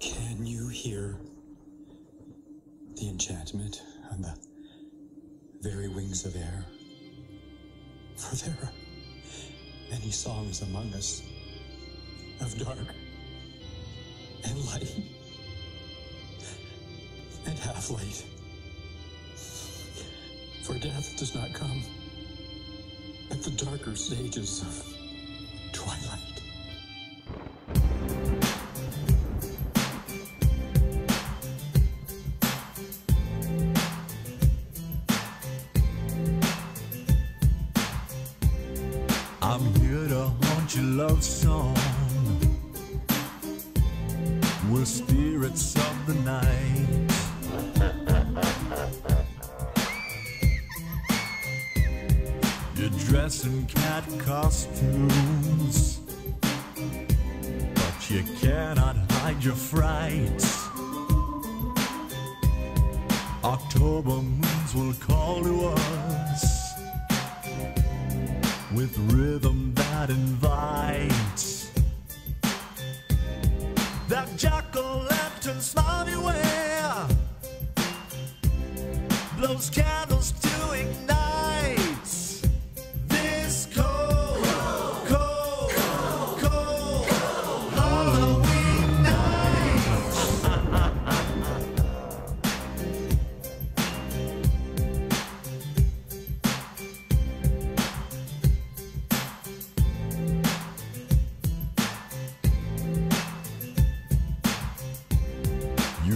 Can you hear the enchantment on the very wings of air? For there are many songs among us of dark and light and half light. For death does not come at the darker stages of twilight. I'm here to haunt your love song with spirits of the night. You're dressed in cat costumes, but you cannot hide your fright. October moons will call to us with rhythm that invites. That jack o' lantern smile wear blows candles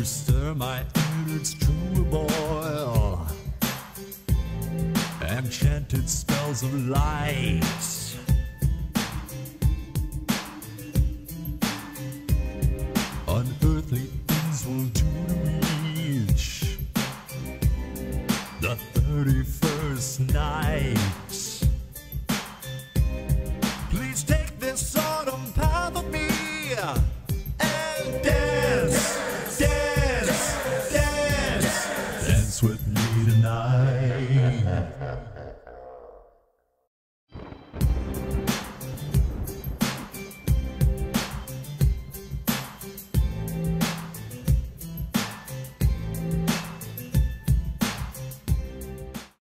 Stir my innards to a boil. Enchanted spells of light. Unearthly things will do to reach the 31st night. with me tonight.